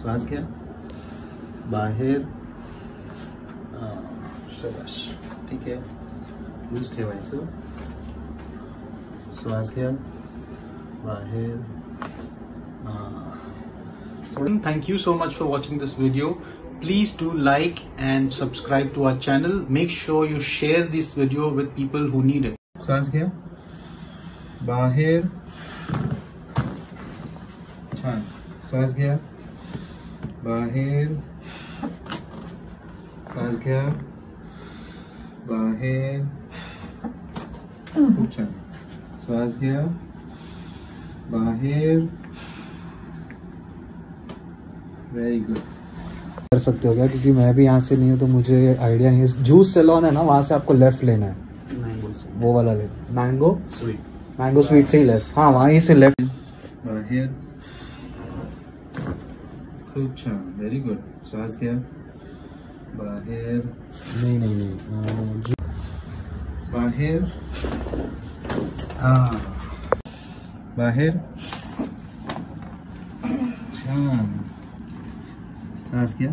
श्वास घ्या बाहेर शबाश। ठीक आहे लूज ठेवायचं श्वास घ्या बाहेर thank you so much for watching this video please do like and subscribe to our channel make sure you share this video with people who need it सांस गया बाहर छान। सांस गया बाहेर श्वास घ्या. बाहेर. खूप छान. श्वास घ्या. बाहेर. वेरी गुड कर सकते हो क्या? क्योंकि मैं भी यहाँ से नहीं हूँ तो मुझे आइडिया नहीं है। जूस सैलॉन है ना वहाँ से आपको लेफ़्ट लेना है। वो वाला ले। मैंगो स्वीट मैंगो स्वीट से ही लेफ़्ट हाँ वहीं से लेफ़्ट बाहेर. छान व्हेरी गुड श्वास घ्या बाहेर। नहीं नहीं नहीं। जू- बाहेर। हा। बाहेर। छान श्वास घ्या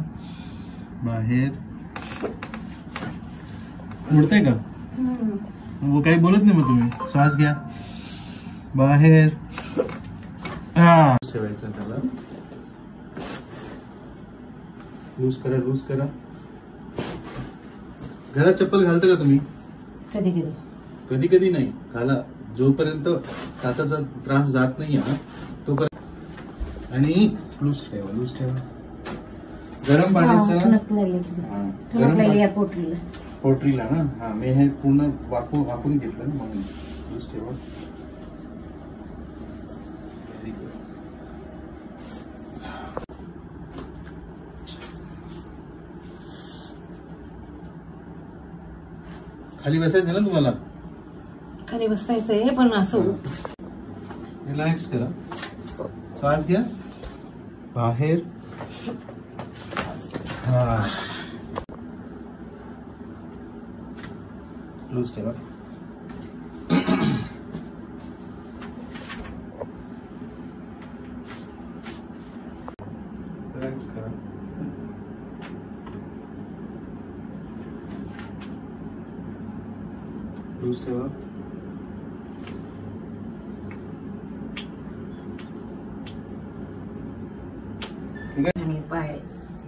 बाहेर। उडतंय का वो काही बोलत नाही मग तुम्ही। श्वास घ्या बाहेर। हा। ठेवायचं त्याला लूज करा लूज करा. घरात चप्पल घालता का तुम्ही? कधी कधी. कधी कधी नाही. घाला. जोपर्यंत काचाचा त्रास जात नाही ना तोपर्यंत. आणि लूज ठेवा लूज ठेवा. गरम पाण्याचा. हा, गरम पोट्रीला. ना? हा मी हे पूर्ण वाकून वाकून घेतलं ना म्हणून. लूज ठेवा. खाली बसायचं ना तुम्हाला? खाली बसता येतंय पण असं रिलॅक्स करा. श्वास घ्या. बाहेर. हा. क्लोज ठेवा. लूज ठेवा.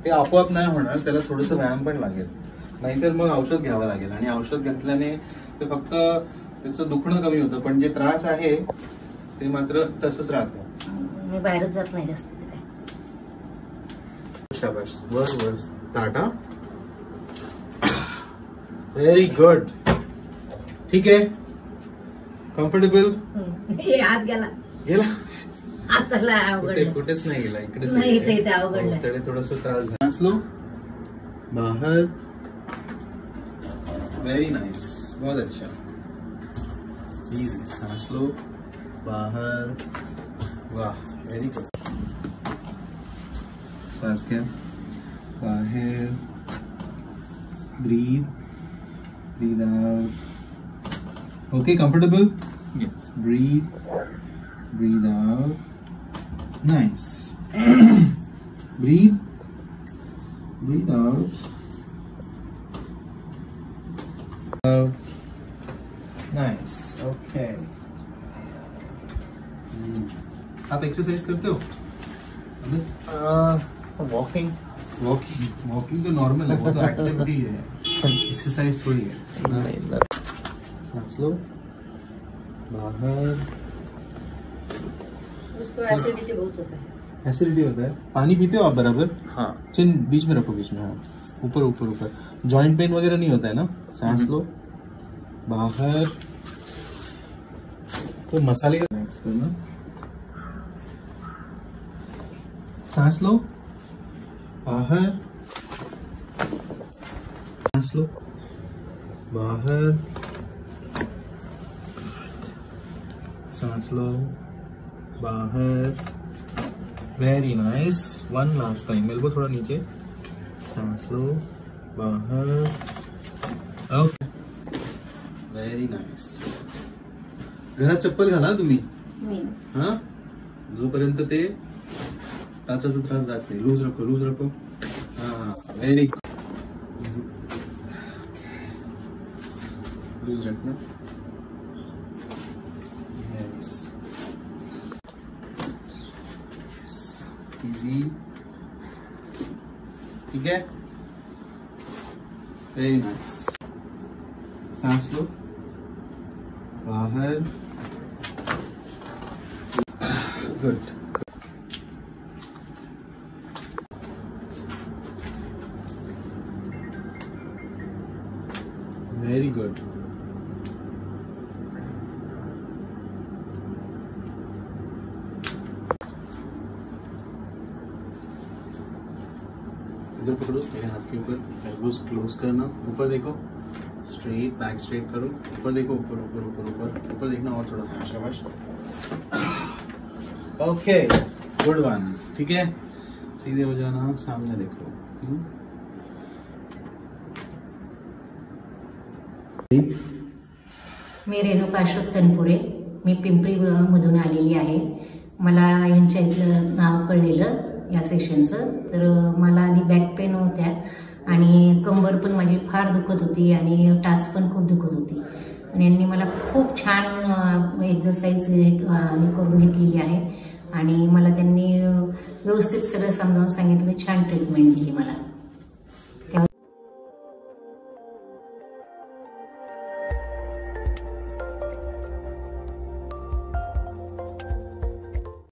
ते आपोआप नाही होणार त्याला थोडस व्यायाम पण लागेल. नाहीतर मग औषध घ्यावं लागेल. आणि औषध घेतल्याने ते फक्त त्याचं दुखणं कमी होतं पण जे त्रास आहे ते मात्र तसंच राहतं. मी बाहेरच जात नाही जास्त शाबाश वर वर. ताटा व्हेरी गुड ठीक आहे कम्फर्टेबल हे आत गेला. गेला? आताला कुठे कुठेच नाही गेला इकडेच नाही, आहे. इथे- इथे अवघडलं. त्याने थोडस त्रास झाला. नाचलो बाहर. वेरी नाइस बहुत अच्छा. इजी सांस लो बाहर. वाह वेरी गुड श्वास घ्या बाहेर. Breathe breathe out okay comfortable yes breathe breathe out nice breathe breathe out out nice okay Hmm. आप एक्सरसाइज करते हो वॉकिंग वॉकिंग वॉकिंग तो नॉर्मल है वो तो एक्टिविटी है एक्सरसाइज थोड़ी है सांस लो बाहर उसको एसिडिटी बहुत होता है। एसिडिटी होता है। पानी पीते हो आप बराबर? हाँ। चिन बीच में रखो बीच में हाँ। ऊपर ऊपर ऊपर। जॉइंट पेन वगैरह नहीं होता है ना? सांस लो। बाहर तो मसाले का करना। सांस लो। बाहर सांस लो। बाहर सांस लो बाहर very nice one last time elbow थोड़ा नीचे. सांस लो बाहर ओके व्हेरी नाइस घरात चप्पल घाला तुम्ही? हा? जोपर्यंत ते टाचाचा त्रास जात नाही. लूज रखो लूज रखो. हा व्हेरी लूज रखना Easy. ठीक है? वेरी नाइस सांस लो। बाहर। गुड वेरी गुड इधर पकड़ो मेरे हाथ के ऊपर एल्बोज क्लोज करना, ऊपर देखो स्ट्रेट बैक स्ट्रेट करो, ऊपर देखो, ऊपर ऊपर ऊपर ऊपर ऊपर देखना और थोड़ा हाँ शाबाश। ओके गुड वन ठीक है? सीधे हो जाना, सामने देखो। हम्म? मी रेणुका अशोक तनपुरे, मी पिंपरी मधून आलेली आहे. मला यांच्या इथलं नाव कळलेलं. या सेशनचं तर मला आधी बॅक पेन होत्या आणि कंबर पण माझी फार दुखत होती आणि टाच पण खूप दुखत होती. आणि यांनी मला खूप छान एक्झरसाईज हे करून घेतलेली आहे. आणि मला त्यांनी व्यवस्थित सगळं समजावून सांगितलं छान ट्रीटमेंट दिली मला.